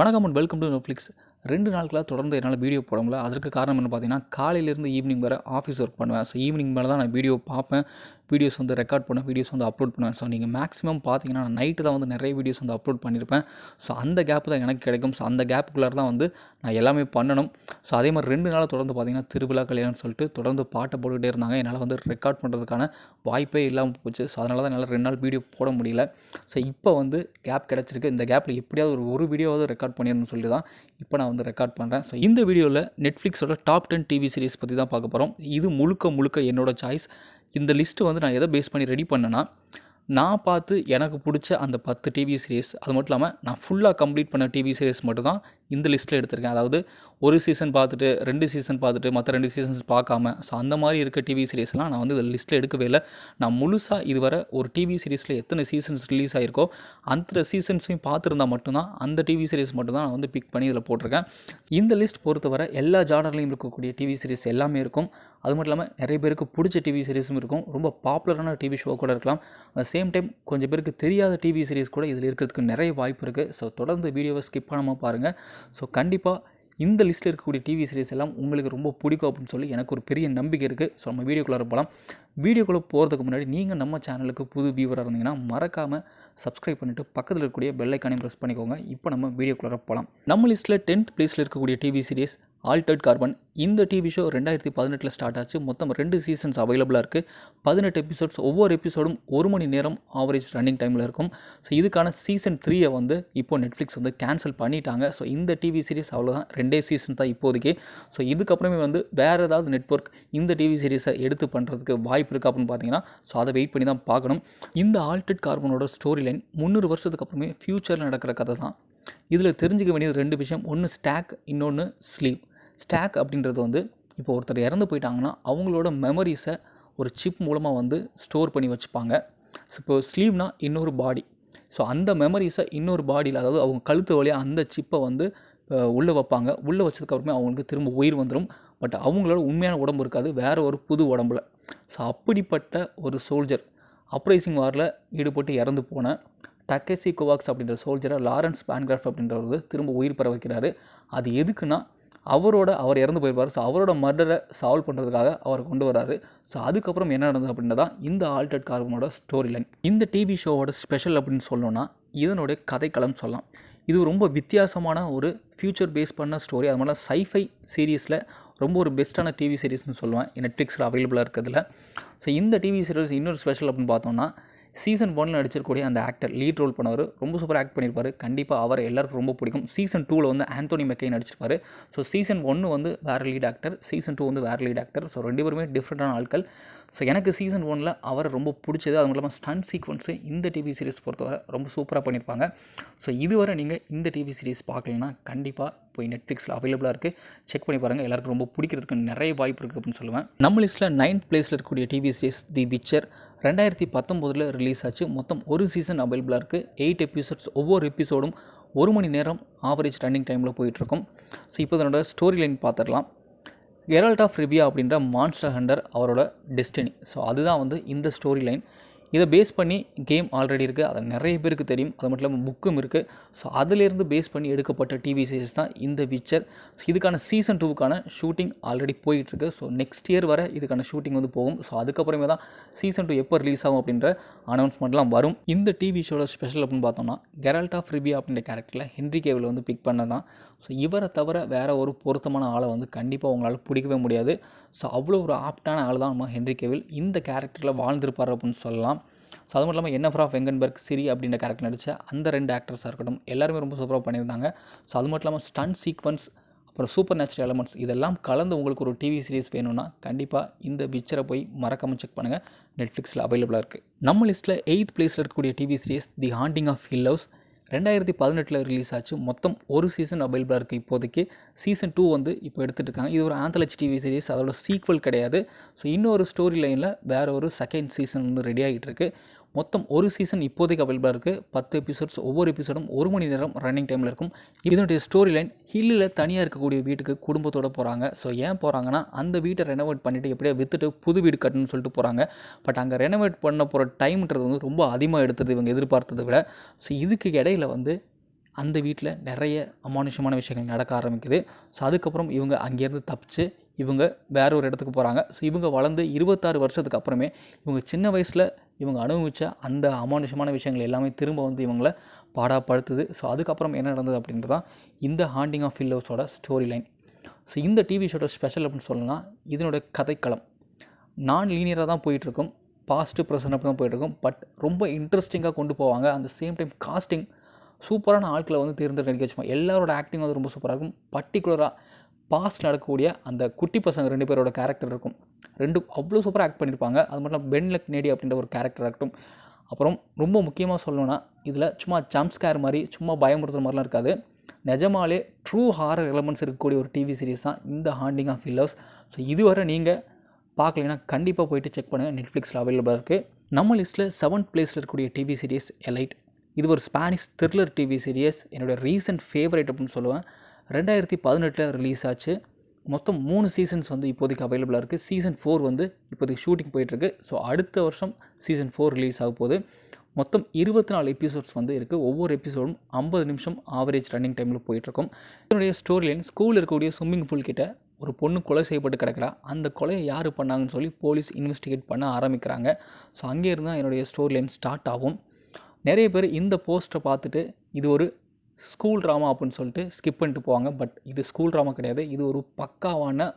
வணக்கம் and welcome to Netflix ரெண்டு நாட்களாக தொடர்ந்து என்னால் வீடியோ போட முடியல. அதற்கு காரணம் என்ன பார்த்தீங்கன்னா காலையிலேருந்து ஈவினிங் வரை ஆஃபீஸ் ஒர்க் பண்ணுவேன். ஸோ ஈவினிங் மேலே தான் நான் வீடியோ பார்ப்பேன். வீடியோஸ் வந்து ரெக்கார்ட் பண்ண வீடியோஸ் வந்து அப்லோட் பண்ணுவேன் ஸோ நீங்கள் மேக்ஸிமம் பார்த்தீங்கன்னா நான் நைட்டு தான் வந்து நிறைய வீடியோஸ் வந்து அப்லோட் பண்ணியிருப்பேன் ஸோ அந்த கேப் தான் எனக்கு கிடைக்கும். ஸோ அந்த கேப்புக்குள்ளே தான் வந்து நான் எல்லாமே பண்ணணும். ஸோ அதே மாதிரி ரெண்டு நாள் தொடர்ந்து பார்த்தீங்கன்னா திருவிழா கல்யாணம்னு சொல்லிட்டு தொடர்ந்து பாட்டை போட்டுக்கிட்டே இருந்தாங்க. என்னால் வந்து ரெக்கார்ட் பண்ணுறதுக்கான வாய்ப்பே இல்லாமல் போச்சு. ஸோ அதனால தான் என்னால் ரெண்டு நாள் வீடியோ போட முடியல. ஸோ இப்போ வந்து கேப் கிடச்சிருக்கு. இந்த கேப்பில் எப்படியாவது ஒரு ஒரு வீடியோவாவது ரெக்கார்ட் பண்ணிடணும்னு சொல்லி தான் இப்போ நான் வந்து ரெக்கார்ட் பண்ணுறேன் ஸோ இந்த வீடியோவில் நெட்ஃப்ளிக்ஸோட டாப் டென் டிவி சீரிஸ் பற்றி தான் பார்க்க போகிறோம் இது முழுக்க முழுக்க என்னோட சாய்ஸ் இந்த லிஸ்ட்டு வந்து நான் எதை பேஸ் பண்ணி ரெடி பண்ணேன்னா நான் பார்த்து எனக்கு பிடிச்ச அந்த பத்து டிவி சீரிஸ் அது மட்டும் இல்லாமல் நான் ஃபுல்லாக கம்ப்ளீட் பண்ண டிவி சீரிஸ் மட்டும் தான் இந்த லிஸ்ட்டில் எடுத்திருக்கேன். அதாவது ஒரு சீசன் பார்த்துட்டு ரெண்டு சீசன் பார்த்துட்டு மற்ற ரெண்டு சீசன்ஸ் பார்க்காம ஸோ அந்த மாதிரி இருக்க டிவி சீரிஸ்லாம் நான் வந்து இதில் லிஸ்ட்டில் எடுக்கவே இல்லை. நான் முழுசாக இதுவரை ஒரு டிவி சீரிஸில் எத்தனை சீசன்ஸ் ரிலீஸ் ஆகிருக்கோ அந்த சீசன்ஸையும் பார்த்துருந்தா மட்டும்தான் அந்த டிவி சீரிஸ் மட்டும்தான் நான் வந்து பிக் பண்ணி இதில் போட்டிருக்கேன். இந்த லிஸ்ட் பொறுத்தவரை எல்லா ஜானர்லையும் இருக்கக்கூடிய டிவி சீரிஸ் எல்லாமே இருக்கும். அது மட்டும் இல்லாமல் நிறைய பேருக்கு பிடிச்ச டிவி சீரிஸும் இருக்கும். ரொம்ப பாப்புலரான டிவி ஷோ கூட இருக்கலாம். அட் சேம் டைம் கொஞ்சம் பேருக்கு தெரியாத டிவி சீரிஸ் கூட இதில் இருக்கிறதுக்கு நிறைய வாய்ப்பு இருக்குது ஸோ தொடர்ந்து வீடியோவை ஸ்கிப் பண்ணாமல் பாருங்கள் ஸோ கண்டிப்பாக இந்த லிஸ்ட்டில் இருக்கக்கூடிய டிவி சீரிஸ் எல்லாம் உங்களுக்கு ரொம்ப பிடிக்கும் அப்படின்னு சொல்லி எனக்கு ஒரு பெரிய நம்பிக்கை இருக்குது ஸோ நம்ம வீடியோக்குள்ளே போகலாம் வீடியோக்குள்ளே போகிறதுக்கு முன்னாடி நீங்கள் நம்ம சேனலுக்கு புது வியூவராக இருந்தீங்கன்னா மறக்காமல் சப்ஸ்கிரைப் பண்ணிவிட்டு பக்கத்தில் இருக்கக்கூடிய பெல் ஐக்கானையும் ப்ரெஸ் பண்ணிக்கோங்க. இப்போ நம்ம வீடியோக்குள்ளே போகலாம் நம்ம லிஸ்ட்டில் டென்த் பிளேஸில் இருக்கக்கூடிய டிவி சீரிஸ் ஆல்டர்ட் கார்பன் இந்த டிவி ஷோ ரெண்டாயிரத்தி பதினெட்டில் ஸ்டார்ட் ஆச்சு. மொத்தம் ரெண்டு சீசன்ஸ் அவைலபிளாக இருக்குது பதினெட்டு எபிசோட்ஸ் ஒவ்வொரு எபிசோடும் ஒரு மணி நேரம் ஆவரேஜ் ரன்னிங் டைமில் இருக்கும். ஸோ இதுக்கான சீசன் த்ரீயை வந்து இப்போ நெட்ஃப்ளிக்ஸ் வந்து கேன்சல் பண்ணிட்டாங்க. ஸோ இந்த டிவி சீரிஸ் அவ்வளோதான் ரெண்டே சீசன் தான் இப்போதைக்கு. ஸோ இதுக்கப்புறமே வந்து வேறு ஏதாவது நெட்ஒர்க் இந்த டிவி சீரிஸை எடுத்து பண்ணுறதுக்கு வாய்ப்பு இருக்குது அப்படின்னு பார்த்தீங்கன்னா ஸோ அதை வெயிட் பண்ணி தான் பார்க்கணும். இந்த ஆல்டர்ட் கார்பனோட ஸ்டோரியில் லைன் முந்நூறு வருஷத்துக்கு அப்புறமே ஃப்யூச்சரில் நடக்கிற கதை தான். இதில் தெரிஞ்சுக்க வேண்டியது ரெண்டு விஷயம். ஒன்று ஸ்டாக் இன்னொன்று ஸ்லீவ் ஸ்டாக் அப்படின்றது வந்து இப்போ ஒருத்தர் இறந்து போயிட்டாங்கன்னா அவங்களோட மெமரிஸை ஒரு சிப் மூலமாக வந்து ஸ்டோர் பண்ணி வச்சுப்பாங்க. ஸோ இப்போ ஸ்லீவ்னால் இன்னொரு பாடி ஸோ அந்த மெமரிஸை இன்னொரு பாடியில் அதாவது அவங்க கழுத்து வழியாக அந்த சிப்பை வந்து உள்ளே வைப்பாங்க. உள்ளே வச்சதுக்கப்புறமே அவங்களுக்கு திரும்ப உயிர் வந்துடும் பட் அவங்களோட உண்மையான உடம்பு இருக்காது. வேறு ஒரு புது உடம்புல. ஸோ அப்படிப்பட்ட ஒரு சோல்ஜர் அப்ரைசிங் வாரில் ஈடுபட்டு இறந்து போன டக்கேசி கோவாக்ஸ் அப்படின்ற சோல்ஜரை லாரன்ஸ் பேன்கிராஃப்ட் அப்படின்றவர் திரும்ப உயிர் பெற வைக்கிறாரு. அது எதுக்குன்னா அவரோட அவர் இறந்து போயிருப்பார். ஸோ அவரோட மர்டரை சால்வ் பண்ணுறதுக்காக அவர் கொண்டு வராரு. ஸோ அதுக்கப்புறம் என்ன நடந்தது அப்படின்றதான் இந்த ஆல்டர்ட் கார்பனோட ஸ்டோரி லைன் இந்த டிவி ஷோவோட ஸ்பெஷல் அப்படின்னு சொல்லணும்னா இதனுடைய கதைக்களம் சொல்லலாம். இது ரொம்ப வித்தியாசமான ஒரு ஃப்யூச்சர் பேஸ் பண்ண ஸ்டோரி அது மாதிரிலாம் சைஃபை சீரீஸில் ரொம்ப ஒரு பெஸ்ட்டான டிவி சீரீஸ்னு சொல்லுவேன். நெட்ஃப்ளிக்ஸில் அவைலபிளாக இருக்கிறதுல. ஸோ இந்த டிவி சீரீஸ் இன்னொரு ஸ்பெஷல் அப்படின்னு பார்த்தோம்னா சீசன் ஒனில் நடிச்சிருக்கக்கூடிய அந்த ஆக்டர் லீட் ரோல் பண்ணவர் ரொம்ப சூப்பர் ஆக்ட் பண்ணியிருப்பார் கண்டிப்பாக அவர் எல்லாருக்கும் ரொம்ப பிடிக்கும். சீசன் டூவில் வந்து ஆந்தோனி மெக்கை நடிச்சிருப்பார். ஸோ சீசன் ஒன்று வந்து வேறு லீட் ஆக்டர் சீசன் டூ வந்து வேறு லீட் ஆக்டர் ஸோ ரெண்டு பேருமே டிஃப்ரெண்ட்டான ஆட்கள். ஸோ எனக்கு சீசன் ஒனில் அவரை ரொம்ப பிடிச்சது அது மூலமாக இல்லாமல் ஸ்டன் சீக்வன்ஸு இந்த டிவி சீரிஸ் பொறுத்தவரை ரொம்ப சூப்பராக பண்ணியிருப்பாங்க. ஸோ இதுவரை நீங்கள் இந்த டிவி சீரிஸ் பார்க்கலன்னா கண்டிப்பாக போய் நெட்ஃப்ளிக்ஸில் அவைலபிளாக இருக்குது செக் பண்ணி பாருங்கள் எல்லாருக்கும் ரொம்ப பிடிக்கிறதுக்கு நிறைய வாய்ப்பு இருக்குது அப்படின்னு சொல்லுவேன். நம்ம லிஸ்ட்டில் நைன்த் பிளேஸில் இருக்கக்கூடிய டிவி சீரிஸ் தி விச்சர் ரெண்டாயிரத்தி பத்தொம்போதில் ரிலீஸ் ஆச்சு. மொத்தம் ஒரு சீசன் அவைலபிளாக இருக்குது எயிட் எபிசோட்ஸ் ஒவ்வொரு எபிசோடும் ஒரு மணி நேரம் ஆவரேஜ் ரன்னிங் டைமில் போயிட்டுருக்கும் ஸோ இப்போ இதனோட ஸ்டோரி லைன் பார்த்துடலாம். கெரால்ட் ஆஃப் ரிவியா அப்படின்ற மான்ஸ்டர் ஹண்டர் அவரோட டெஸ்டினி ஸோ அதுதான் வந்து இந்த ஸ்டோரி லைன் இதை பேஸ் பண்ணி கேம் ஆல்ரெடி இருக்குது அது நிறைய பேருக்கு தெரியும். அது மட்டும் இல்லாமல் புக்கும் இருக்குது ஸோ அதிலேருந்து பேஸ் பண்ணி எடுக்கப்பட்ட டிவி சீரிஸ் தான் இந்த பிக்சர் ஸோ இதுக்கான சீசன் டூவுக்கான ஷூட்டிங் ஆல்ரெடி போயிட்டுருக்கு ஸோ நெக்ஸ்ட் இயர் வரை இதுக்கான ஷூட்டிங் வந்து போகும். ஸோ அதுக்கப்புறமே தான் சீசன் டூ எப்போ ரிலீஸ் ஆகும் அப்படின்ற அனௌன்ஸ்மெண்ட்லாம் வரும். இந்த டிவி ஷோட ஸ்பெஷல் அப்படின்னு பார்த்தோம்னா கெரால்ட் ஆஃப் ரிபியா அப்படின்ற கேரக்டரில் ஹென்ரி கேவில் வந்து பிக் பண்ண தான். ஸோ இவரை தவிர வேறு ஒரு பொருத்தமான ஆளை வந்து கண்டிப்பாக உங்களால் பிடிக்கவே முடியாது. ஸோ அவ்வளோ ஒரு ஆப்டான ஆள் தான் நம்ம ஹென்ரி கேவில். இந்த கேரக்டரில் வாழ்ந்திருப்பார் அப்படின்னு சொல்லலாம். ஸோ அது மட்டும் இல்லாமல் ஆஃப் வெங்கன்பர்க் சிரி அப்படின்ற கேரக்டர் நடித்த அந்த ரெண்டு ஆக்டர்ஸாக இருக்கட்டும் எல்லாருமே ரொம்ப சூப்பராக பண்ணியிருந்தாங்க. ஸோ அது மட்டும் இல்லாமல் ஸ்டன் சீக்வன்ஸ் அப்புறம் சூப்பர் நேச்சுரல் எலமெண்ட்ஸ் இதெல்லாம் கலந்து உங்களுக்கு ஒரு டிவி சீரிஸ் வேணும்னா கண்டிப்பாக இந்த பிக்சரை போய் மறக்காமல் செக் பண்ணுங்கள் நெட்ஃப்ளிக்ஸில் அவைலபிளாக இருக்குது நம்ம லிஸ்ட்டில் எயித் பிளேஸில் இருக்கக்கூடிய TV series the Haunting of Hill House ரெண்டாயிரத்தி பதினெட்டில் ரிலீஸ் ஆச்சு. மொத்தம் ஒரு சீசன் அவைலபிளாக இருக்குது இப்போதைக்கு. சீசன் டூ வந்து இப்போ எடுத்துகிட்டு இருக்காங்க இது ஒரு ஆந்தலஜி டிவி சீரிஸ் அதோட சீக்வல் கிடையாது. ஸோ இன்னொரு ஸ்டோரி லைனில் வேறு ஒரு செகண்ட் சீசன் வந்து ரெடி ஆகிட்டு இருக்குது மொத்தம் ஒரு சீசன் இப்போதைக்கு அவைலபிளாக இருக்குது பத்து எபிசோட்ஸ் ஒவ்வொரு எபிசோடும் ஒரு மணி நேரம் ரன்னிங் டைமில் இருக்கும். இதனுடைய ஸ்டோரி லைன் ஹில்லில் தனியாக இருக்கக்கூடிய வீட்டுக்கு குடும்பத்தோடு போகிறாங்க ஸோ ஏன் போகிறாங்கன்னா அந்த வீட்டை ரெனோவேட் பண்ணிவிட்டு எப்படியோ விற்றுட்டு புது வீடு கட்டணும்னு சொல்லிட்டு போகிறாங்க பட் அங்கே ரெனோவேட் பண்ண போகிற டைம்ன்றது வந்து ரொம்ப அதிகமாக எடுத்தது இவங்க எதிர்பார்த்ததை விட. ஸோ இதுக்கு இடையில வந்து அந்த வீட்டில் நிறைய அமானுஷமான விஷயங்கள் நடக்க ஆரம்பிக்குது. ஸோ அதுக்கப்புறம் இவங்க அங்கேருந்து தப்பிச்சு இவங்க வேற ஒரு இடத்துக்கு போகிறாங்க ஸோ இவங்க வளர்ந்து இருபத்தாறு வருஷத்துக்கு அப்புறமே இவங்க சின்ன வயசில் இவங்க அனுபவித்த அந்த அமானுஷமான விஷயங்கள் எல்லாமே திரும்ப வந்து இவங்களை பாடாப்படுத்துது. ஸோ அதுக்கப்புறம் என்ன நடந்தது அப்படின்றது தான் இந்த ஹாண்டிங் ஆஃப் ஃபில்லோஸோட ஸ்டோரி லைன் ஸோ இந்த டிவி ஷோட ஸ்பெஷல் அப்படின்னு சொல்லலாம் இதனோட கதைக்களம். நான் லீனியராக தான் போயிட்டுருக்கும். பாஸ்ட்டு ப்ரெசன்ட் அப்படி தான் போயிட்டுருக்கும். பட் ரொம்ப இன்ட்ரெஸ்டிங்காக கொண்டு போவாங்க. அந்த சேம் டைம் காஸ்டிங் சூப்பரான ஆட்களை வந்து தேர்ந்தெடுக்க நடிக்க வச்சுப்பாங்க எல்லாரோட ஆக்டிங் வந்து ரொம்ப சூப்பராக இருக்கும். பர்டிகுலராக பாஸ்ட் நடக்கக்கூடிய அந்த குட்டி பசங்க ரெண்டு பேரோட கேரக்டர் இருக்கும். ரெண்டு அவ்வளோ சூப்பராக ஆக்ட் பண்ணியிருப்பாங்க அது மட்டும் இல்லாமல் பென் லக் நேடி அப்படின்ற ஒரு கேரக்டர் இருக்கட்டும் அப்புறம் ரொம்ப முக்கியமாக சொல்லணும்னா இதில் சும்மா ஜம்ப்ஸ்கேர் மாதிரி சும்மா பயமுறுத்துற மாதிரிலாம் இருக்காது. நிஜமாலே ட்ரூ ஹாரர் எலமெண்ட்ஸ் இருக்கக்கூடிய ஒரு டிவி சீரிஸ் தான் இந்த ஹாண்டிங் ஆஃப் ஃபில்லர்ஸ் ஸோ இதுவரை நீங்கள் பார்க்கலைன்னா கண்டிப்பாக போயிட்டு செக் பண்ணுங்கள் நெட்ஃப்ளிக்ஸில் அவைலபிளாக இருக்குது நம்ம லிஸ்ட்டில் செவன்த் பிளேஸில் இருக்கக்கூடிய டிவி சீரிஸ் எலைட் இது ஒரு ஸ்பானிஷ் த்ரில்லர் டிவி சீரியஸ் என்னோட ரீசன்ட் ஃபேவரேட் அப்படின்னு சொல்லுவேன். ரெண்டாயிரத்தி பதினெட்டில் ரிலீஸ் ஆச்சு. மொத்தம் மூணு சீசன்ஸ் வந்து இப்போதைக்கு அவைலபிளாக இருக்குது சீசன் ஃபோர் வந்து இப்போதைக்கு ஷூட்டிங் போயிட்டுருக்கு ஸோ அடுத்த வருஷம் சீசன் ஃபோர் ரிலீஸ் ஆக போகுது. மொத்தம் இருபத்தி நாலு எபிசோட்ஸ் வந்து இருக்குது ஒவ்வொரு எபிசோடும் ஐம்பது நிமிஷம் ஆவரேஜ் ரன்னிங் டைமில் போயிட்டுருக்கும் இதனுடைய ஸ்டோரி லைன் ஸ்கூலில் இருக்கக்கூடிய ஸ்விம்மிங் பூல் கிட்ட ஒரு பொண்ணு கொலை செய்யப்பட்டு கிடக்கிறா. அந்த கொலையை யார் பண்ணாங்கன்னு சொல்லி போலீஸ் இன்வெஸ்டிகேட் பண்ண ஆரம்பிக்கிறாங்க. ஸோ அங்கே இருந்தால் என்னுடைய ஸ்டோரி லைன் ஸ்டார்ட் ஆகும். நிறைய பேர் இந்த போஸ்ட்டை பார்த்துட்டு இது ஒரு ஸ்கூல் ட்ராமா அப்படின்னு சொல்லிட்டு ஸ்கிப் பண்ணிட்டு போவாங்க. பட் இது ஸ்கூல் ட்ராமா கிடையாது. இது ஒரு பக்காவான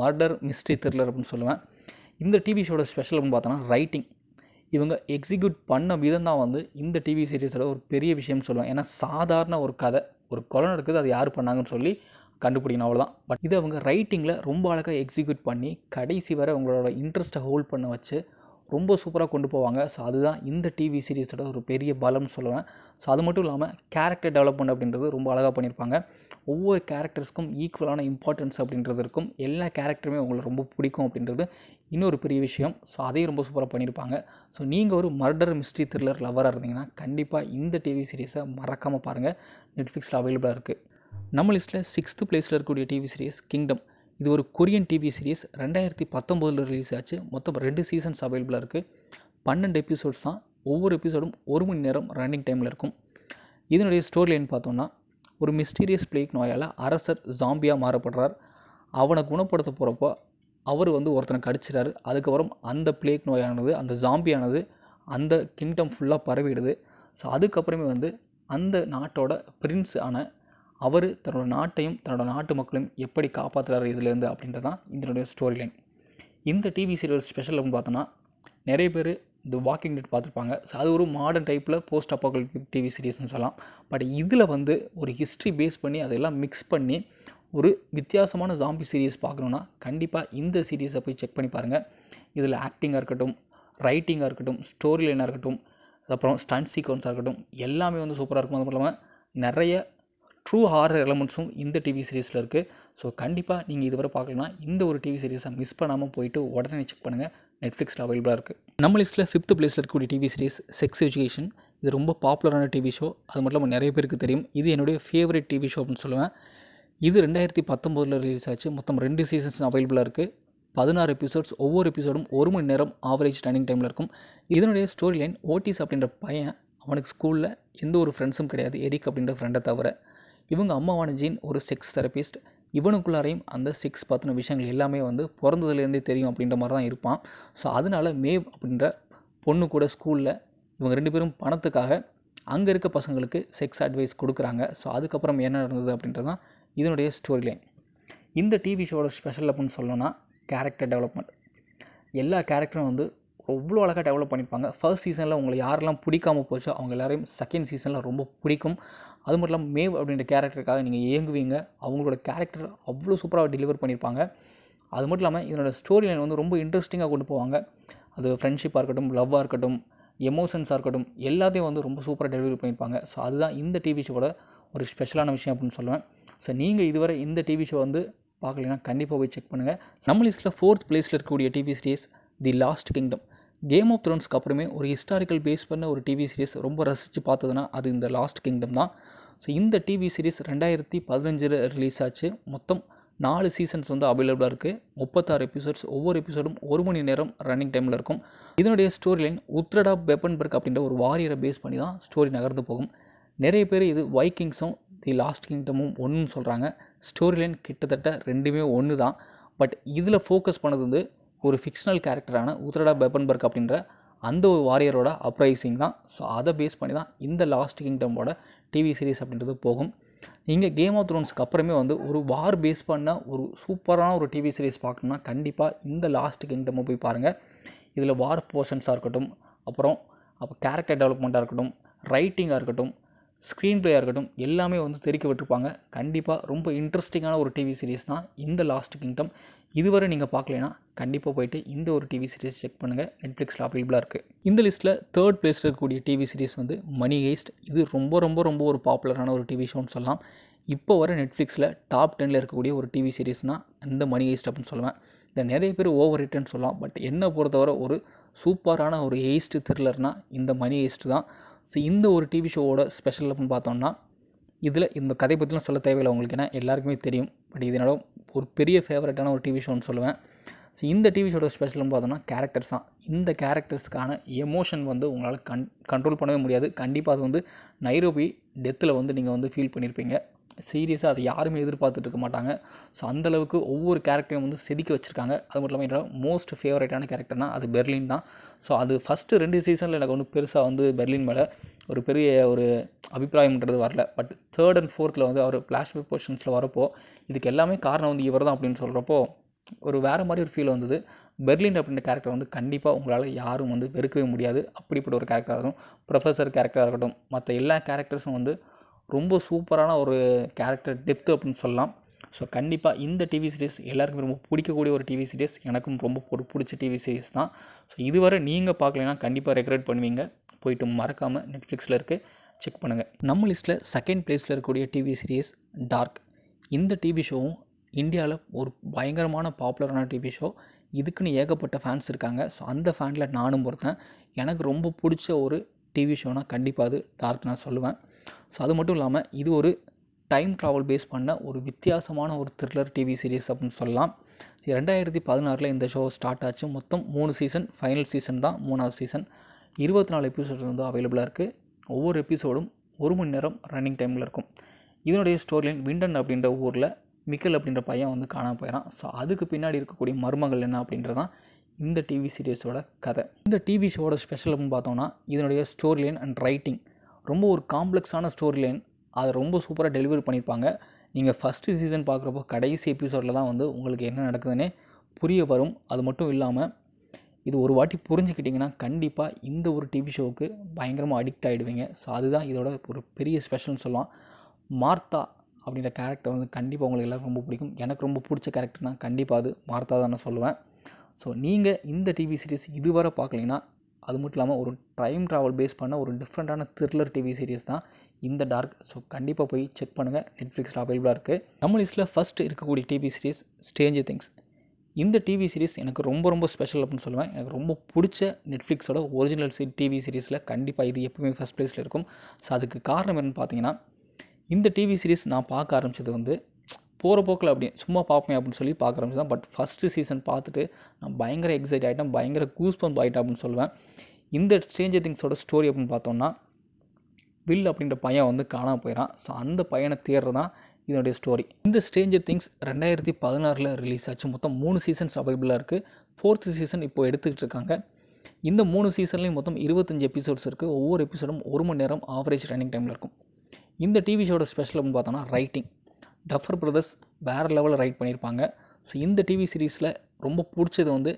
மர்டர் மிஸ்ட்ரி த்ரில்லர் அப்படின்னு சொல்லுவேன். இந்த டிவி ஷோட ஸ்பெஷல் அப்படின்னு பார்த்தோன்னா ரைட்டிங் இவங்க எக்ஸிக்யூட் பண்ண விதம் தான் வந்து இந்த டிவி சீரீஸோட ஒரு பெரிய விஷயம்னு சொல்லுவேன். ஏன்னா சாதாரண ஒரு கதை ஒரு கொலை நடக்குது அது யார் பண்ணாங்கன்னு சொல்லி கண்டுபிடிக்கணும் அவ்வளோதான் பட் இதை அவங்க ரைட்டிங்கில் ரொம்ப அழகாக எக்ஸிக்யூட் பண்ணி கடைசி வரை அவங்களோட இன்ட்ரெஸ்ட்டை ஹோல்ட் பண்ண வச்சு ரொம்ப சூப்பராக கொண்டு போவாங்க. ஸோ அதுதான் இந்த டிவி சீரிஸோட ஒரு பெரிய பலம்னு சொல்லுவேன் ஸோ அது மட்டும் இல்லாமல் கேரக்டர் டெவலப்மெண்ட் அப்படின்றது ரொம்ப அழகாக பண்ணியிருப்பாங்க. ஒவ்வொரு கேரக்டர்ஸ்க்கும் ஈக்குவலான இம்பார்ட்டன்ஸ் அப்படின்றது இருக்கும். எல்லா கேரக்டருமே உங்களை ரொம்ப பிடிக்கும் அப்படின்றது இன்னொரு பெரிய விஷயம். ஸோ அதையும் ரொம்ப சூப்பராக பண்ணியிருப்பாங்க. ஸோ நீங்கள் ஒரு மர்டர் மிஸ்ட்ரி த்ரில்லர் லவராக இருந்தீங்கன்னா கண்டிப்பாக இந்த டிவி சீரிஸை மறக்காமல் பாருங்கள் நெட்ஃப்ளிக்ஸில் அவைலபிளாக இருக்குது நம்ம லிஸ்ட்டில் சிக்ஸ்த்து பிளேஸில் இருக்கக்கூடிய டிவி சீரிஸ் கிங்டம் இது ஒரு கொரியன் டிவி சீரிஸ் ரெண்டாயிரத்தி பத்தொம்போதில் ரிலீஸ் ஆச்சு. மொத்தம் ரெண்டு சீசன்ஸ் அவைலபிளாக இருக்குது பன்னெண்டு எபிசோட்ஸ் தான். ஒவ்வொரு எபிசோடும் ஒரு மணி நேரம் ரன்னிங் டைமில் இருக்கும். இதனுடைய ஸ்டோரி லைன் பார்த்தோம்னா ஒரு மிஸ்டீரியஸ் பிளேக் நோயால் அரசர் ஜாம்பியாக மாறப்படுறார். அவனை குணப்படுத்த போகிறப்போ அவர் வந்து ஒருத்தனை கடிச்சிட்டாரு. அதுக்கப்புறம் அந்த பிளேக் நோயானது அந்த ஜாம்பியானது அந்த கிங்டம் ஃபுல்லாக பரவிடுது. ஸோ அதுக்கப்புறமே வந்து அந்த நாட்டோட பிரின்ஸ் ஆன அவர் தன்னோட நாட்டையும் தன்னோட நாட்டு மக்களையும் எப்படி காப்பாற்றுறாரு இதுலேருந்து அப்படின்றது தான் இதனுடைய ஸ்டோரி லைன் இந்த டிவி சீரியல் ஸ்பெஷல் அப்படின்னு பார்த்தோன்னா நிறைய பேர் இந்த வாக்கிங் டெட் பார்த்துருப்பாங்க. ஸோ அது ஒரு மாடர்ன் டைப்பில் போஸ்ட் அப்பாகலிபிக் டிவி சீரிஸ்னு சொல்லலாம். பட் இதில் வந்து ஒரு ஹிஸ்ட்ரி பேஸ் பண்ணி அதெல்லாம் மிக்ஸ் பண்ணி ஒரு வித்தியாசமான ஜாம்பி சீரியஸ் பார்க்கணுன்னா கண்டிப்பாக இந்த சீரியஸை போய் செக் பண்ணி பாருங்கள் இதில் ஆக்டிங்காக இருக்கட்டும் ரைட்டிங்காக இருக்கட்டும் ஸ்டோரி லைனாக இருக்கட்டும் அப்புறம் ஸ்டண்ட் சீக்வன்ஸாக இருக்கட்டும் எல்லாமே வந்து சூப்பராக இருக்கும். அது மட்டும் இல்லாமல் நிறைய ட்ரூ ஹாரர் எலமெண்ட்ஸும் இந்த டிவி சீரீஸில் இருக்குது ஸோ கண்டிப்பாக நீங்கள் இதுவரை பார்க்கலனா இந்த ஒரு டிவி சீரீஸை மிஸ் பண்ணாமல் போயிட்டு உடனே செக் பண்ணுங்கள் நெட்ஃப்ளிக்ஸில் அவைலபிளாக இருக்குது நம்ம லிஸ்ட்டில் ஃபிஃப்த் பிளேஸில் இருக்கக்கூடிய டிவி சீரீஸ் செக்ஸ் எஜுகேஷன் இது ரொம்ப பாப்புலரான டிவி ஷோ அது மட்டும் இல்லாமல் நிறைய பேருக்கு தெரியும். இது என்னுடைய ஃபேவரட் டிவி ஷோ அப்படின்னு சொல்லுவேன். இது ரெண்டாயிரத்தி பத்தொம்போதில் ரிலீஸ் ஆச்சு. மொத்தம் ரெண்டு சீசன்ஸ் அவைலபிளாக இருக்குது பதினாறு எபிசோட்ஸ் ஒவ்வொரு எபிசோடும் ஒரு மணி நேரம் ஆவரேஜ் ரன்னிங் டைமில் இருக்கும். இதனுடைய ஸ்டோரி லைன் ஓட்டிஸ் அப்படின்ற பையன் அவனுக்கு ஸ்கூலில் எந்த ஒரு ஃப்ரெண்ட்ஸும் கிடையாது. எரிக் அப்படின்ற ஃப்ரெண்டை தவிர. இவங்க அம்மாவான ஜீன் ஒரு செக்ஸ் தெரபிஸ்ட் இவனுக்குள்ளாரையும் அந்த செக்ஸ் பற்றின விஷயங்கள் எல்லாமே வந்து பிறந்ததுலேருந்தே தெரியும் அப்படின்ற மாதிரி தான் இருப்பான். ஸோ அதனால மேவ் அப்படின்ற பொண்ணு கூட ஸ்கூலில் இவங்க ரெண்டு பேரும் பணத்துக்காக அங்கே இருக்க பசங்களுக்கு செக்ஸ் அட்வைஸ் கொடுக்குறாங்க. ஸோ அதுக்கப்புறம் என்ன நடந்தது அப்படின்றது தான் இதனுடைய ஸ்டோரி லைன் இந்த டிவி ஷோட ஸ்பெஷல் அப்படின்னு சொல்லணும்னா கேரக்டர் டெவலப்மெண்ட் எல்லா கேரக்டரும் வந்து அவ்வளோ அழகாக டெவலப் பண்ணியிருப்பாங்க. ஃபர்ஸ்ட் சீசனில் உங்களை யாரெல்லாம் பிடிக்காம போச்சோ அவங்க எல்லாரையும் செகண்ட் சீசனில் ரொம்ப பிடிக்கும். அது மட்டும் இல்லாமல் மேவ் அப்படின்ற கேரக்டருக்காக நீங்கள் இயங்குவீங்க. அவங்களோட கேரக்டர் அவ்வளோ சூப்பராக டெலிவர் பண்ணியிருப்பாங்க. அது மட்டும் இல்லாமல் இதனோட ஸ்டோரி லைன் வந்து ரொம்ப இன்ட்ரெஸ்டிங்காக கொண்டு போவாங்க. அது ஃப்ரெண்ட்ஷிப்பாக இருக்கட்டும் லவ்வாக இருக்கட்டும் எமோஷன்ஸாக இருக்கட்டும் எல்லாத்தையும் வந்து ரொம்ப சூப்பராக டெலிவரி பண்ணியிருப்பாங்க. ஸோ அதுதான் இந்த டிவி ஷோட ஒரு ஸ்பெஷலான விஷயம் அப்படின்னு சொல்லுவேன். ஸோ நீங்கள் இதுவரை இந்த டிவி ஷோ வந்து பார்க்கலைன்னா கண்டிப்பாக போய் செக் பண்ணுங்கள் நம்ம லிஸ்ட்டில் ஃபோர்த் பிளேஸில் இருக்கக்கூடிய TV series the Last Kingdom Game of த்ரோன்ஸ்க்கு அப்புறமே ஒரு ஹிஸ்டாரிக்கல் பேஸ் பண்ண ஒரு டிவி சீரிஸ் ரொம்ப ரசித்து பார்த்ததுன்னா அது இந்த லாஸ்ட் கிங்டம் தான். ஸோ இந்த டிவி சீரிஸ் ரெண்டாயிரத்தி பதினஞ்சில் ரிலீஸ் ஆச்சு. மொத்தம் நாலு சீசன்ஸ் வந்து அவைலபிளாக இருக்குது முப்பத்தாறு எபிசோட்ஸ் ஒவ்வொரு எபிசோடும் ஒரு மணி நேரம் ரன்னிங் டைமில் இருக்கும். இதனுடைய ஸ்டோரி லைன் உத்ரடா பெப்பன்பர்க் அப்படின்ற ஒரு வாரியரை பேஸ் பண்ணி தான் ஸ்டோரி நகர்ந்து போகும். நிறைய பேர் இது வைக்கிங்ஸும் தி லாஸ்ட் கிங்டமும் ஒன்றுன்னு சொல்கிறாங்க ஸ்டோரி லைன் கிட்டத்தட்ட ரெண்டுமே ஒன்று தான் பட் இதில் ஃபோக்கஸ் பண்ணது வந்து ஒரு ஃபிக்ஷனல் கேரக்டரான உத்ரடா பெப்பன்பர்க் அப்படின்ற அந்த ஒரு வாரியரோட அப்ரைசிங் தான். ஸோ அதை பேஸ் பண்ணி தான் இந்த லாஸ்ட் கிங்டமோட டிவி சீரிஸ் அப்படின்றது போகும். நீங்கள் கேம் ஆஃப் த்ரோன்ஸ்க்கு அப்புறமே வந்து ஒரு வார் பேஸ் பண்ண ஒரு சூப்பரான ஒரு டிவி சீரிஸ் பார்க்கணும்னா கண்டிப்பாக இந்த லாஸ்ட் கிங்டமை போய் பாருங்கள் இதில் வார் போர்ஷன்ஸாக இருக்கட்டும் அப்புறம் அப்போ கேரக்டர் டெவலப்மெண்ட்டாக இருக்கட்டும் ரைட்டிங்காக இருக்கட்டும் ஸ்க்ரீன் பிளேயாக இருக்கட்டும் எல்லாமே வந்து தெரிக்க விட்டுருப்பாங்க. கண்டிப்பாக ரொம்ப இன்ட்ரெஸ்டிங்கான ஒரு டிவி சீரிஸ் தான் இந்த லாஸ்ட் கிங்டம் இதுவரை நீங்கள் பார்க்கலைன்னா கண்டிப்பாக போயிட்டு இந்த ஒரு டிவி சீரிஸ் செக் பண்ணுங்கள் நெட்ஃப்ளிக்ஸில் அவைலபிளாக இருக்குது இந்த லிஸ்ட்டில் தேர்ட் பிளேஸில் இருக்கக்கூடிய டிவி சீரிஸ் வந்து மணி ஹேஸ்ட் இது ரொம்ப ரொம்ப ரொம்ப ஒரு பாப்புலரான ஒரு டிவி ஷோன்னு சொல்லலாம். இப்போ வர நெட்ஃப்ளிக்ஸில் டாப் டெனில் இருக்கக்கூடிய ஒரு டிவி சீரிஸ்னால் இந்த மணி ஹெய்ஸ்ட் அப்படின்னு சொல்லுவேன். இதை நிறைய பேர் ஓவர் ஹிட்னு சொல்லலாம். பட் என்னை பொறுத்தவரை ஒரு சூப்பரான ஒரு ஹெய்ஸ்ட் த்ரில்லர்னால் இந்த மணி ஹெய்ஸ்ட் தான். ஸோ இந்த ஒரு டிவி ஷோவோட ஸ்பெஷல் அப்படின்னு பார்த்தோம்னா இதில் இந்த கதை பற்றிலாம் சொல்ல தேவையில்லை உங்களுக்கு ஏன்னா எல்லாருக்குமே தெரியும். பட் இது ஒரு பெரிய ஃபேவரட்டான ஒரு டிவி ஷோன்னு சொல்லுவேன். ஸோ இந்த டிவி ஷோட ஸ்பெஷல்னு பார்த்தோம்னா கேரக்டர்ஸ் தான். இந்த கேரக்டர்ஸ்க்கான எமோஷன் வந்து உங்களால் கன் கண்ட்ரோல் பண்ணவே முடியாது. கண்டிப்பாக அது வந்து நைரோபி டெத்தில் வந்து நீங்கள் வந்து ஃபீல் பண்ணியிருப்பீங்க சீரியஸாக அதை யாருமே எதிர்பார்த்துட்டு இருக்க மாட்டாங்க. ஸோ அந்தளவுக்கு ஒவ்வொரு கேரக்டரையும் வந்து செதுக்கி வச்சுருக்காங்க. அது மட்டும் இல்லாமல் என்னோட மோஸ்ட் ஃபேவரட்டான கேரக்டர்னால் அது பெர்லின் தான். ஸோ அது ஃபஸ்ட்டு ரெண்டு சீசனில் எனக்கு ஒன்றும் பெருசாக வந்து பெர்லின் மேலே ஒரு பெரிய ஒரு அபிப்பிராயம்ன்றது வரல. பட் தேர்ட் அண்ட் ஃபோர்த்தில் வந்து அவர் ஃப்ளாஷ்பேக் போர்ஷன்ஸில் வரப்போ இதுக்கு எல்லாமே காரணம் வந்து இவர் தான் அப்படின்னு சொல்கிறப்போ ஒரு வேறு மாதிரி ஒரு ஃபீல் வந்தது. பெர்லின் அப்படின்ற கேரக்டர் வந்து கண்டிப்பாக உங்களால் யாரும் வந்து வெறுக்கவே முடியாது. அப்படிப்பட்ட ஒரு கேரக்டராக இருக்கட்டும் ப்ரொஃபஸர் கேரக்டராக இருக்கட்டும். மற்ற எல்லா கேரக்டர்ஸும் வந்து ரொம்ப சூப்பரான ஒரு கேரக்டர் டெப்த் அப்படின்னு சொல்லலாம். ஸோ கண்டிப்பாக இந்த டிவி சீரிஸ் எல்லாருக்குமே ரொம்ப பிடிக்கக்கூடிய ஒரு டிவி சீரிஸ் எனக்கும் ரொம்ப ஒரு பிடிச்ச டிவி சீரிஸ் தான். ஸோ இதுவரை நீங்கள் பார்க்கலைன்னா கண்டிப்பாக ரெக்ரெட் பண்ணுவீங்க. போயிட்டு மறக்காமல் நெட்ஃப்ளிக்ஸில் இருக்குது செக் பண்ணுங்கள் நம்ம லிஸ்ட்டில் செகண்ட் பிளேஸில் இருக்கக்கூடிய டிவி சீரிஸ் டார்க் இந்த டிவி ஷோவும் இந்தியாவில் ஒரு பயங்கரமான பாப்புலரான டிவி ஷோ இதுக்குன்னு ஏகப்பட்ட ஃபேன்ஸ் இருக்காங்க. ஸோ அந்த ஃபேனில் நானும் பொறுத்தேன் எனக்கு ரொம்ப பிடிச்ச ஒரு டிவி ஷோனால் கண்டிப்பாக அது டார்க் நான் சொல்லுவேன். ஸோ அது மட்டும் இல்லாமல் இது ஒரு டைம் ட்ராவல் பேஸ் பண்ண ஒரு வித்தியாசமான ஒரு த்ரில்லர் டிவி சீரிஸ் அப்படின்னு சொல்லலாம். ரெண்டாயிரத்தி பதினாறில் இந்த ஷோ ஸ்டார்ட் ஆச்சு. மொத்தம் மூணு சீசன் ஃபைனல் சீசன் தான் மூணாவது சீசன் இருபத்தி நாலு எபிசோட்ஸ் வந்து அவைலபிளாக இருக்குது ஒவ்வொரு எபிசோடும் ஒரு மணி நேரம் ரன்னிங் டைமில் இருக்கும். இதனுடைய ஸ்டோரிலைன் விண்டன் அப்படின்ற ஊரில் மிக்கல் அப்படின்ற பையன் வந்து காணாம போயிடறான் ஸோ அதுக்கு பின்னாடி இருக்கக்கூடிய மர்மங்கள் என்ன அப்படின்றதான் இந்த டிவி சீரியஸோட கதை. இந்த டிவி ஷோவோட ஸ்பெஷல் அப்படின்னு பார்த்தோம்னா இதனுடைய ஸ்டோரி லைன் அண்ட் ரைட்டிங் ரொம்ப ஒரு காம்ப்ளெக்ஸான ஸ்டோரி லைன் அதை ரொம்ப சூப்பராக டெலிவரி பண்ணியிருப்பாங்க. நீங்கள் ஃபஸ்ட்டு சீசன் பார்க்குறப்போ கடைசி எபிசோடில் தான் வந்து உங்களுக்கு என்ன நடக்குதுன்னே புரிய வரும். அது மட்டும் இல்லாமல் இது ஒரு வாட்டி புரிஞ்சுக்கிட்டிங்கன்னா கண்டிப்பாக இந்த ஒரு டிவி ஷோவுக்கு பயங்கரமாக அடிக்ட் ஆகிடுவீங்க ஸோ அதுதான் இதோட ஒரு பெரிய ஸ்பெஷல்னு சொல்லலாம். மார்த்தா அப்படின்ற கேரக்டர் வந்து கண்டிப்பாக உங்களுக்கு எல்லாருக்கும் ரொம்ப பிடிக்கும். எனக்கு ரொம்ப பிடிச்ச கேரக்டர்னால் கண்டிப்பாக அது மார்த்தா தான் நான் சொல்லுவேன். ஸோ நீங்கள் இந்த டிவி சீரிஸ் இதுவரை பார்க்கலைன்னா அது மட்டும் இல்லாமல் ஒரு டைம் ட்ராவல் பேஸ் பண்ண ஒரு டிஃப்ரெண்ட்டான த்ரில்லர் டிவி சீரிஸ் தான் இந்த டார்க் ஸோ கண்டிப்பாக போய் செக் பண்ணுங்கள் நெட்ஃப்ளிக்ஸில் அவைலபிளாக இருக்குது நம்ம லிஸ்ட்டில் ஃபஸ்ட் இருக்கக்கூடிய டிவி சீரிஸ் ஸ்டேஞ்சர் திங்ஸ் இந்த டிவி சீரிஸ் எனக்கு ரொம்ப ரொம்ப ஸ்பெஷல் அப்படின்னு சொல்லுவேன். எனக்கு ரொம்ப பிடிச்ச நெட்ஃப்ளிக்ஸோட ஒரிஜினல் டிவி சீரிஸில் கண்டிப்பாக இது எப்பவுமே ஃபஸ்ட் ப்ளேஸில் இருக்கும். ஸோ அதுக்கு காரணம் என்னென்னு பார்த்தீங்கன்னா இந்த டிவி சீரிஸ் நான் பார்க்க ஆரம்பிச்சது வந்து போகிற போக்கில் அப்படியே சும்மா பார்ப்பேன் அப்படின்னு சொல்லி பார்க்க ஆரம்பிச்சதான் பட் ஃபஸ்ட்டு சீசன் பார்த்துட்டு நான் பயங்கர எக்ஸைட் ஆகிட்டேன் பயங்கர கூஸ் பம்ப் ஆகிட்டேன் அப்படின்னு சொல்லுவேன். இந்த ஸ்ட்ரேஞ்சர் திங்ஸோட ஸ்டோரி அப்படின்னு பார்த்தோம்னா வில் அப்படின்ற பையன் வந்து காணாமல் போயிடான் ஸோ அந்த பையனை தேடுறது தான் இதனுடைய ஸ்டோரி இந்த ஸ்ட்ரேஞ்சர் திங்ஸ் ரெண்டாயிரத்தி பதினாறில் ரிலீஸ் ஆச்சு. மொத்தம் மூணு சீசன்ஸ் அவைபிளாக இருக்குது ஃபோர்த்து சீசன் இப்போ எடுத்துக்கிட்டு இருக்காங்க. இந்த மூணு சீசன்லேயும் மொத்தம் இருபத்தஞ்சு எபிசோட்ஸ் இருக்குது ஒவ்வொரு எபிசோடும் ஒரு மணி நேரம் ஆவரேஜ் ரன்னிங் டைமில் இருக்கும். இந்த டிவி ஷோட ஸ்பெஷல் அப்படின்னு பார்த்தோன்னா ரைட்டிங் டஃபர் பிரதர்ஸ் வேறு லெவலில் ரைட் பண்ணியிருப்பாங்க. ஸோ இந்த டிவி சீரீஸில் ரொம்ப பிடிச்சது வந்து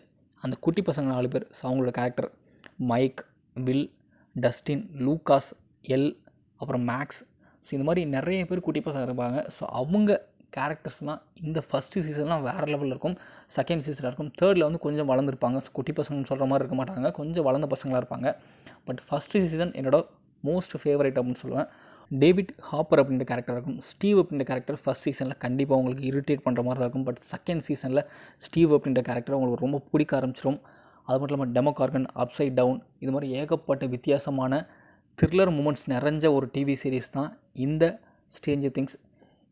அந்த குட்டி பசங்க நாலு பேர். ஸோ அவங்களோட character Mike Will Dustin Lucas El அப்புறம் மேக்ஸ் ஸோ இந்த மாதிரி நிறைய பேர் குட்டி பசங்க இருப்பாங்க ஸோ அவங்க கேரக்டர்ஸ்லாம் இந்த ஃபஸ்ட்டு சீசன்லாம் வேறு லெவலில் இருக்கும். செகண்ட் சீசனில் இருக்கும். தேர்டில் வந்து கொஞ்சம் வளர்ந்துருப்பாங்க. ஸோ குட்டி பசங்கன்னு சொல்கிற மாதிரி இருக்க மாட்டாங்க. கொஞ்சம் வளர்ந்த பசங்களாக இருப்பாங்க. பட் ஃபஸ்ட்டு சீசன் என்னோட மோஸ்ட் ஃபேவரட் அப்படின்னு சொல்லுவேன். டேவிட் ஹாப்பர் அப்படின்ற கேரக்டர் இருக்கும். ஸ்டீவ் அப்படின்ற கேரக்டர் ஃபஸ்ட் சீசனில் கண்டிப்பாக உங்களுக்கு இரிட்டேட் பண்ணுற மாதிரி தான் இருக்கும். பட் செகண்ட் சீசனில் ஸ்டீவ் அப்படின்ற கேரக்டர் உங்களுக்கு ரொம்ப பிடிக்க ஆரம்பிச்சிடும் அது மட்டும் இல்லாமல் டெமோகார்கன் அப்சைட் டவுன் இது மாதிரி ஏகப்பட்ட வித்தியாசமான த்ரில்லர் மூமெண்ட்ஸ் நிறைஞ்ச ஒரு டிவி சீரிஸ் தான் இந்த ஸ்டேஞ்சர் திங்ஸ்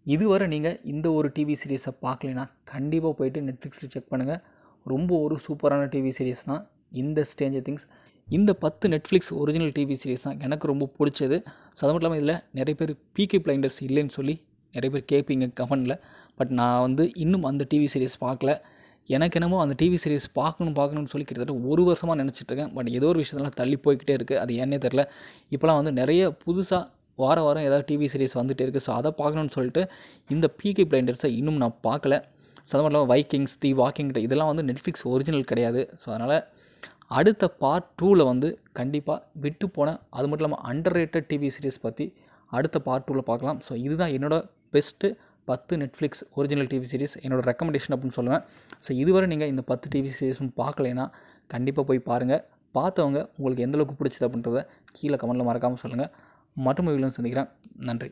இதுவரை நீங்கள் இந்த ஒரு டிவி சீரீஸை பார்க்கலைன்னா கண்டிப்பாக போயிட்டு நெட்ஃப்ளிக்ஸில் செக் பண்ணுங்கள் ரொம்ப ஒரு சூப்பரான டிவி சீரிஸ் தான் இந்த ஸ்டேஞ்சர் திங்ஸ் இந்த பத்து நெட்ஃப்ளிக்ஸ் ஒரிஜினல் டிவி சீரிஸ் தான் எனக்கு ரொம்ப பிடிச்சது. ஸோ அது மட்டும் இல்லாமல் இதில் நிறைய பேர் பிகே பிளைண்டர்ஸ் இல்லைன்னு சொல்லி நிறைய பேர் கேட்பீங்க கமெண்டில். பட் நான் வந்து இன்னும் அந்த டிவி சீரீஸ் பார்க்கல. எனக்கு என்னமோ அந்த டிவி சீரிஸ் பார்க்கணும் பார்க்கணும்னு சொல்லி கிட்டத்தட்ட ஒரு வருஷமாக நினச்சிட்ருக்கேன். பட் ஏதோ ஒரு விஷயத்தெல்லாம் தள்ளி போய்கிட்டே இருக்குது அது ஏன்னே தெரில இப்போலாம் வந்து நிறைய புதுசாக வார வாரம் ஏதாவது டிவி சீரிஸ் வந்துகிட்டே இருக்குது ஸோ அதை பார்க்கணுன்னு சொல்லிட்டு இந்த பிகே பிளைண்டர்ஸை இன்னும் நான் பார்க்கல. ஸோ அது மட்டும் இல்லாமல் வைக்கிங்ஸ் தி வாக்கிங் இதெல்லாம் வந்து நெட்ஃப்ளிக்ஸ் ஒரிஜினல் கிடையாது. ஸோ அதனால் அடுத்த பார்ட் டூவில் வந்து கண்டிப்பாக விட்டு போன அது மட்டும் இல்லாமல் அண்டர் ரேட்டட் டிவி சீரிஸ் பற்றி அடுத்த பார்ட் டூவில் பார்க்கலாம். ஸோ இதுதான் என்னோடய பெஸ்ட்டு பத்து நெட்ஃப்ளிக்ஸ் ஒரிஜினல் டிவி சீரிஸ் என்னோடய ரெக்கமெண்டேஷன் அப்படின்னு சொல்லுவேன். ஸோ இதுவரை நீங்கள் இந்த பத்து டிவி சீரிஸும் பார்க்கலைன்னா கண்டிப்பாக போய் பாருங்கள் பார்த்தவங்க உங்களுக்கு எந்தளவுக்கு பிடிச்சது அப்படின்றத கீழே கமெண்ட்டில் மறக்காமல் சொல்லுங்கள் மற்றும் வீடியோவில் சந்திக்கிறேன். நன்றி.